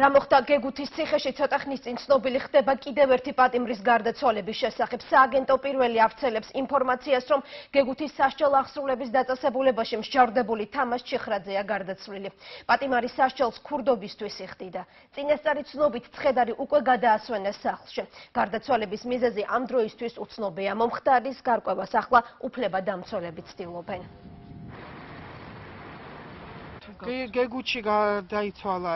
რა მოხდა გეგუთის ციხეში ცოტა ხნის წინ ცნობილი ხდება კიდევ ერთი პატიმრის გარდაცვალების შესახებ. სააგენტო პირველი აფცელებს ინფორმაციას, რომ გეგუთის სასჯელ აღსრულების დაწესებულებაში მსჯავრდებული თამაშ ჩიხრაძეა გარდაცვლილი. პატიმარი სასჯელს ქურდობისთვის იხდიდა. წინასწარი ცნობით ცხედარი უკვე გადაასვენეს სახლში. გარდაცვალების მიზეზი ამ დროისთვის უცნობია. მომხდარის გარკვევას ახლა უფლება დამცველები ცდილობენ. გეგუჩი დაიცვალა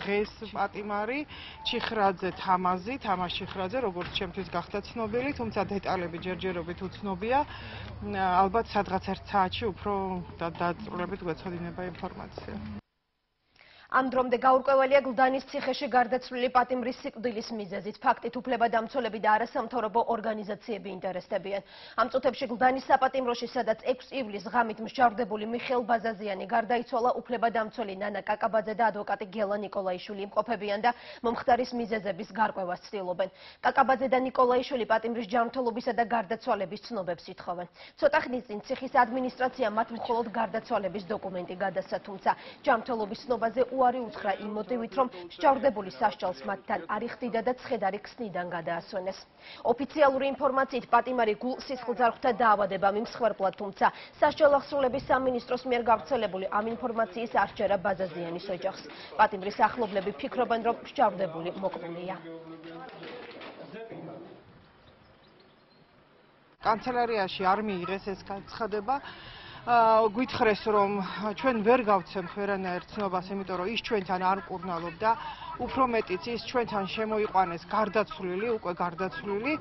დღეს პატიმარი ჩიხრაძე თამაზი თამაში ხრაძე როგორც ჩემთვის გახდა ცნობილი თუმცა დეტალები ჯერჯერობით უცნობია. ალბათ სადღაც ერთ საათში უფრო დაწურებით გვეცოდინება ინფორმაცია ამ დრომდე გაურკვევალია გლდანის ციხეში გარდაცვლილი პატიმრის სიკვდილის მიზეზით. ფაქტით უფლებადამცველები და არასამთავრობო ორგანიზაციები ინტერესდებიან. ამ წუთებში გლდანის საპატიმროში, სადაც 6 ივლისს ღამით მსჯავრდებული მიხელ ბაზაზიანი გარდაიცვალა, უფლებადამცველი ნანა კაკაბაძე და ადვოკატი გელა ნიკოლაიშვილი იმყოფებიან და მომხდარის მიზეზების გარკვევას ცდილობენ. კაკაბაძე და ნიკოლაიშვილი პატიმრის ჯანმრთელობისა და გარდაცვალების ცნობებს ითხოვენ. ცოტა ხნის წინ ციხის ადმინისტრაცია მათ მხოლოდ გარდაცვალების დოკუმენტი გადასცა, თუმცა ჯანმრთელობის ცნობაზე უარი უთხრა იმ მოტივით, რომ შეჭარდებული სასჯელს მათთან არ იხდიდა და ცხედარი ქსნიდან გადაასვენეს. ოფიციალური ინფორმაციით პატიმარი გულ სისხლძარღვთა დაავადება მიმსხვერპლა, თუმცა სასჯელ აღსრულების სამინისტროს მიერ გავრცელებული ამ ინფორმაციის არჩერა ბაზაზიანის ოჯახს. პატიმრის ახლობლები ფიქრობენ, რომ შეჭარდებული მოკლულია. კანცელარიაში არ მიიღეს ეს განცხადება. გვითხრეს რომ ჩვენ ვერ გავცემ ხერანაირ ცნობას, იმიტომ რომ ის ჩვენთან არ ყურნალობდა, უფრო მეტიც ის ჩვენთან შემოიყვანეს გარდაცვლილი, უკვე გარდაცვლილი,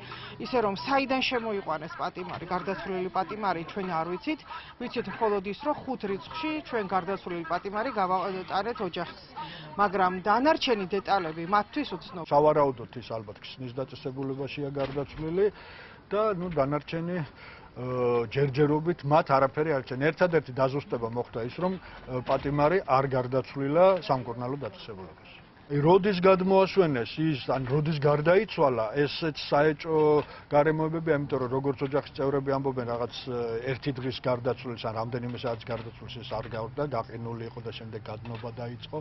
ისე რომ საიდან შემოიყვანეს პატიმარი, გარდაცვლილი პატიმარი ჩვენ არ ვიცით, ვიცით მხოლოდ ის, რომ ხუთ რიცხვში ჩვენ გარდაცვლილი პატიმარი გავატარეთ ოჯახს, მაგრამ დანარჩენი დეტალები მათთვის უცნობია. სავარაუდოდ ის ალბათ ქსნის დაწესებულებაშია გარდაცვლილი და ნუ დანარჩენი ჯერჯერობით მათ არაფერი არ ჩენ. ერთადერთი დაზუსტება მოხდა ის, რომ პატიმარი არ გარდაცვლილა სამკურნალო დაწესებულებაში. აი, როდის გადმოასვენეს ის, ან როდის გარდაიცვალა, ესეც საეჭო გარემოებები, ამიტომ როგორც ოჯახის წევრები ამბობენ, რაღაც ერთი დღის გარდაცვლის ან რამდენიმე საათის გარდაცვლის ის არ გავდა, გაყინული იყო და შემდეგ გადნობა დაიწყო.